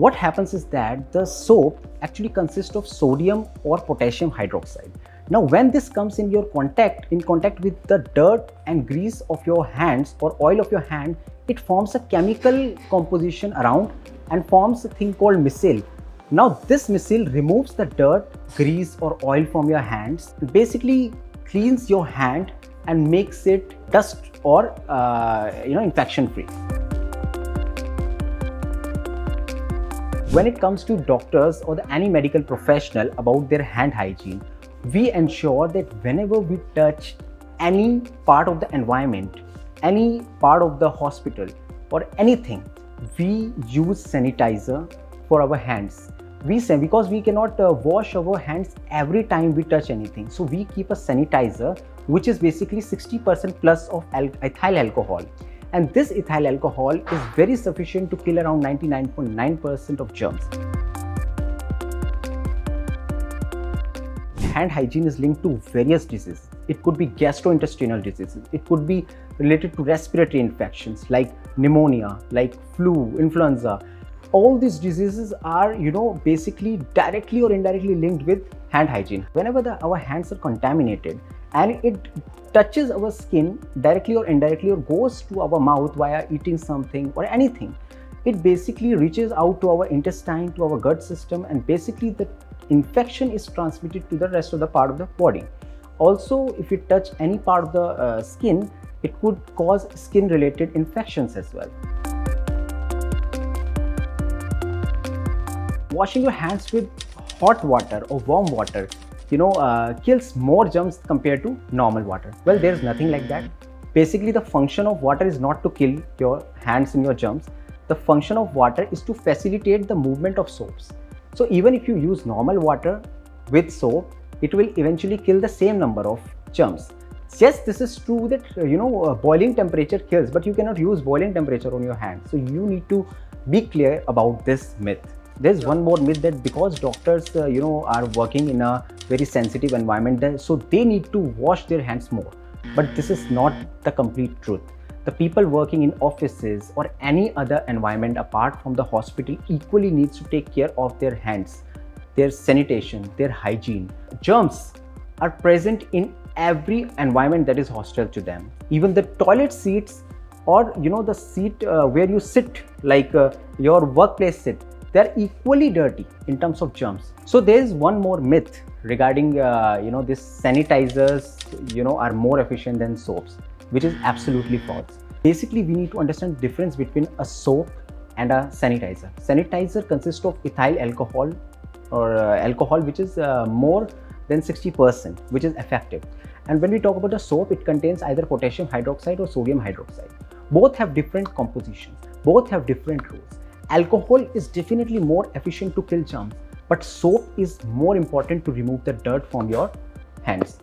what happens is that the soap actually consists of sodium or potassium hydroxide. Now when this comes in your contact, in contact with the dirt and grease of your hands or oil of your hand, it forms a chemical composition around and forms a thing called micelle. Now this micelle removes the dirt, grease or oil from your hands, basically cleans your hand and makes it dust or uh, you know infection free. When it comes to doctors or the, any medical professional about their hand hygiene, we ensure that whenever we touch any part of the environment, any part of the hospital or anything, we use sanitizer for our hands. We say because we cannot uh, wash our hands every time we touch anything. So we keep a sanitizer which is basically 60% plus of ethyl alcohol and this ethyl alcohol is very sufficient to kill around 99.9% of germs. Hand hygiene is linked to various diseases. It could be gastrointestinal diseases. It could be related to respiratory infections like pneumonia, like flu, influenza. All these diseases are, you know, basically directly or indirectly linked with hand hygiene. Whenever the, our hands are contaminated and it touches our skin directly or indirectly or goes to our mouth via eating something or anything. It basically reaches out to our intestine to our gut system and basically the infection is transmitted to the rest of the part of the body. Also if you touch any part of the uh, skin it could cause skin related infections as well. Washing your hands with hot water or warm water you know uh, kills more germs compared to normal water. Well there's nothing like that. Basically the function of water is not to kill your hands and your germs. The function of water is to facilitate the movement of soaps. So even if you use normal water with soap it will eventually kill the same number of germs. Yes this is true that uh, you know uh, boiling temperature kills but you cannot use boiling temperature on your hands. So you need to be clear about this myth there's one more myth that because doctors uh, you know are working in a very sensitive environment so they need to wash their hands more. But this is not the complete truth. The people working in offices or any other environment apart from the hospital equally needs to take care of their hands their sanitation their hygiene. Germs are present in every environment that is hostile to them. Even the toilet seats or you know the seat uh, where you sit like uh, your workplace sit they're equally dirty in terms of germs. So there's one more myth regarding uh, you know these sanitizers you know are more efficient than soaps which is absolutely false. Basically we need to understand difference between a soap and a sanitizer. Sanitizer consists of ethyl alcohol or uh, alcohol which is uh, more than 60% which is effective. And when we talk about a soap it contains either potassium hydroxide or sodium hydroxide. Both have different compositions. Both have different rules Alcohol is definitely more efficient to kill germs, but soap is more important to remove the dirt from your hands.